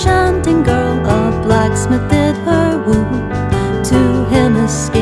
enchanting girl, a blacksmith did her woo. To him escape.